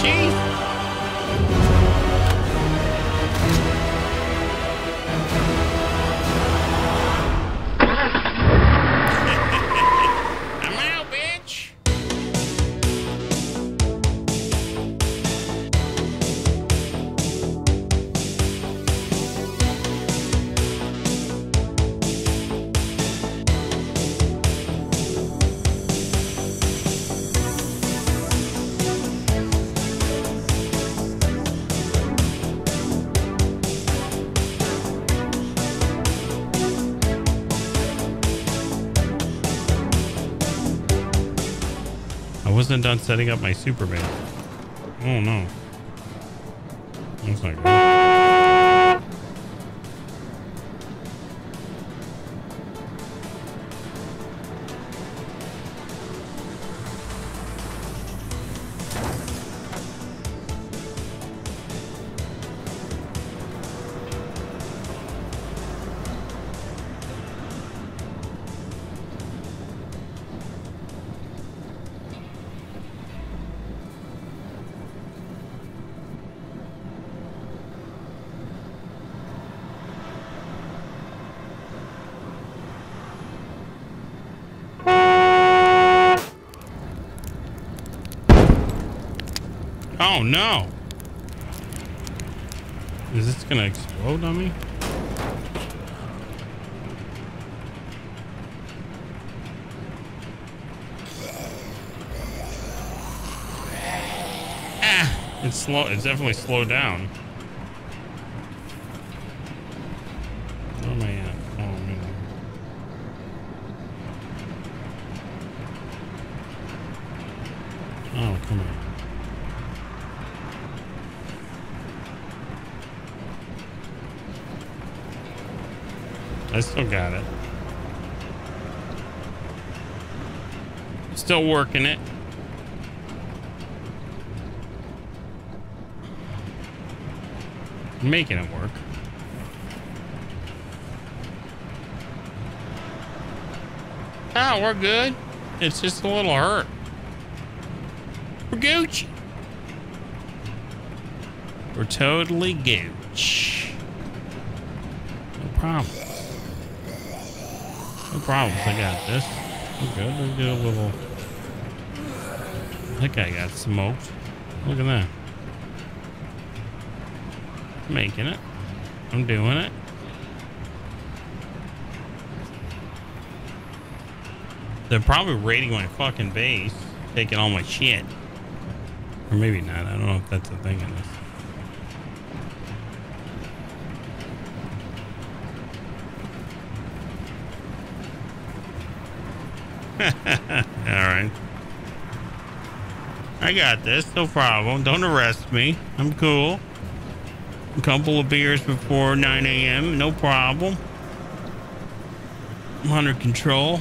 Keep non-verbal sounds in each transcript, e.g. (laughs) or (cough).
Gucci? Wasn't done setting up my Superman. Oh no. That's not good. Oh no! Is this gonna explode on me? Ah, it's slow. It's definitely slowed down. Where am I at? Oh, I'm in there. Oh, come on. I still got it. Still working it. Making it work. Oh, we're good. It's just a little hurt. We're Gucci. We're totally Gooch. No problem. No problems. I got this. We're good. We'll get a little. That guy got smoked. Look at that. Making it. I'm doing it. They're probably raiding my fucking base, taking all my shit. Or maybe not. I don't know if that's a thing in this. (laughs) All right. I got this. No problem. Don't arrest me. I'm cool. A couple of beers before 9 a.m. No problem. I'm under control.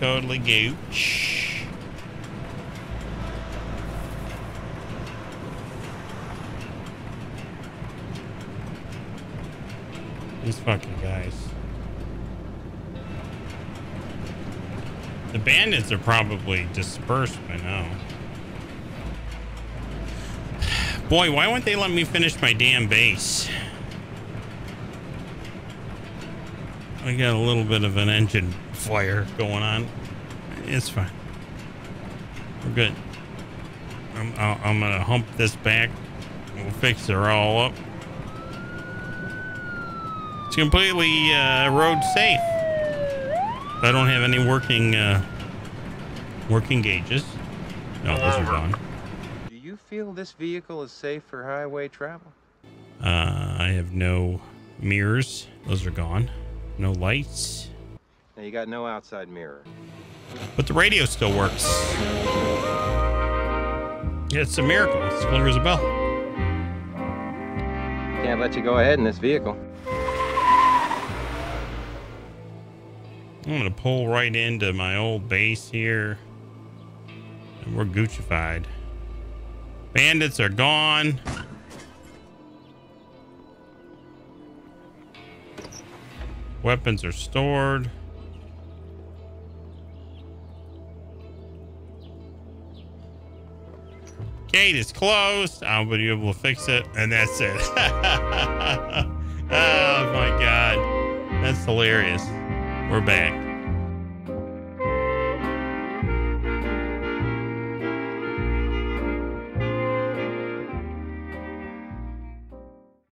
Totally gooch. These fucking guys. The bandits are probably dispersed by now. Boy, why won't they let me finish my damn base? I got a little bit of an engine fire going on. It's fine. We're good. I'm, I'm gonna hump this back. We'll fix it all up. Completely uh, road safe. I don't have any working uh, working gauges. No, those are gone. Do you feel this vehicle is safe for highway travel? Uh, I have no mirrors. Those are gone. No lights. Now you got no outside mirror. But the radio still works. It's a miracle. It's clear as a bell. Can't let you go ahead in this vehicle. I'm gonna pull right into my old base here. And we're Guccified. Bandits are gone. Weapons are stored. Gate is closed. I'll be able to fix it, and that's it. (laughs) oh my god, that's hilarious. We're back.